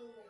living.